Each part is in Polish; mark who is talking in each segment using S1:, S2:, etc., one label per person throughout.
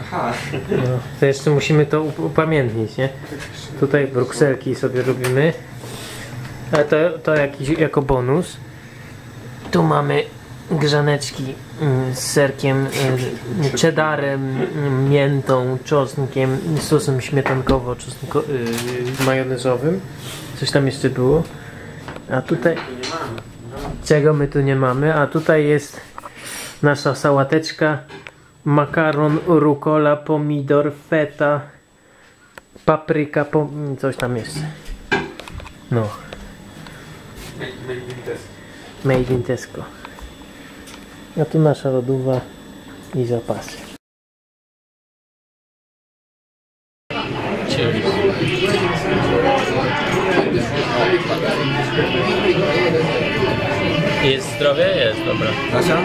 S1: Aha.
S2: No, to jeszcze musimy to up- upamiętnić, nie? Tutaj brukselki sobie robimy. A to, to jakiś, jako bonus. Tu mamy grzaneczki mm, z serkiem, y, cheddarem, y, miętą, czosnkiem, sosem śmietankowo-majonezowym. Coś tam jeszcze było. A tutaj... Czego my tu nie mamy? A tutaj jest nasza sałateczka, makaron, rukola, pomidor, feta, papryka, pom- coś tam jest. No, made in Tesco. A tu nasza lodówa i zapasy. Jest zdrowie? Jest, dobra.
S1: Kasia?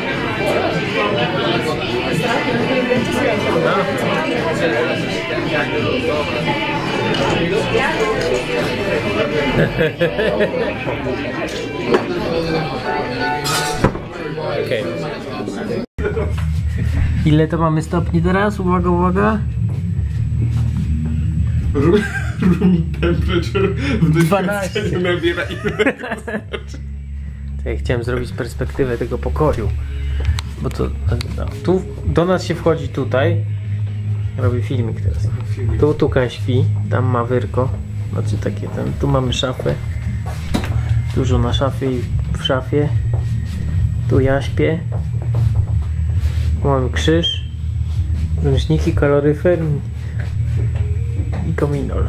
S2: Okej. Ile to mamy stopni teraz? Uwaga, uwaga.
S1: Room temperature w
S2: 12.
S1: doświadczeniu nabiera innego
S2: ja chciałem zrobić perspektywę tego pokoju. Bo to no, tu do nas się wchodzi tutaj. Robię filmik teraz. Tu Tukan śpi, tam ma wyrko. Znaczy takie ten. Tu mamy szafę. Dużo na szafie i w szafie. Tu ja śpię. Tu mamy krzyż. Ręczniki, kaloryfer i kominol.